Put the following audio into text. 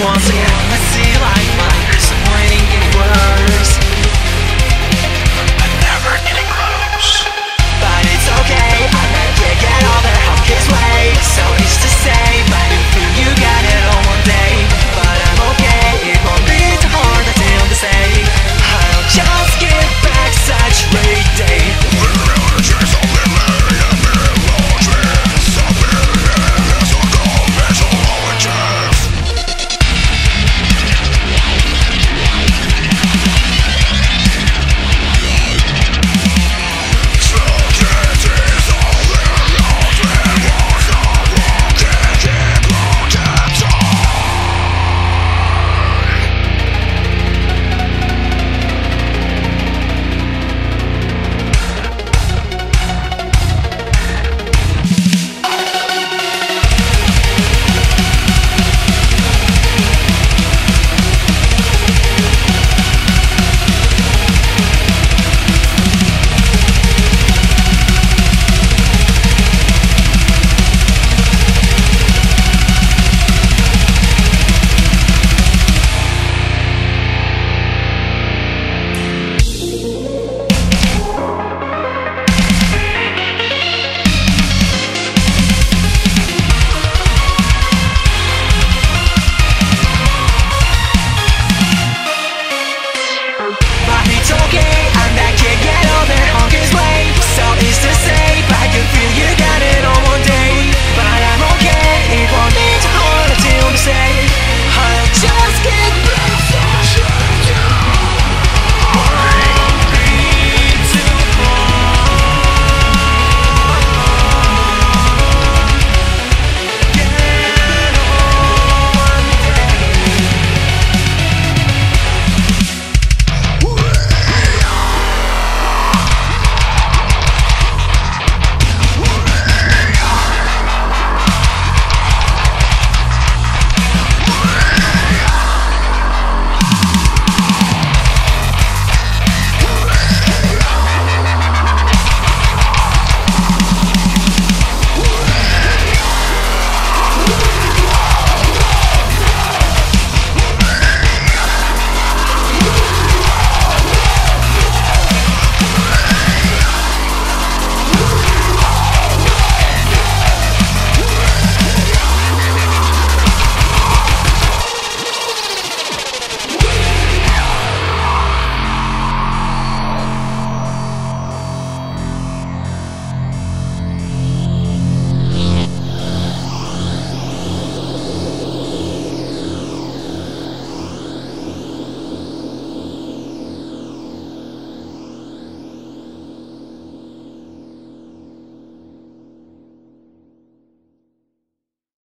once again.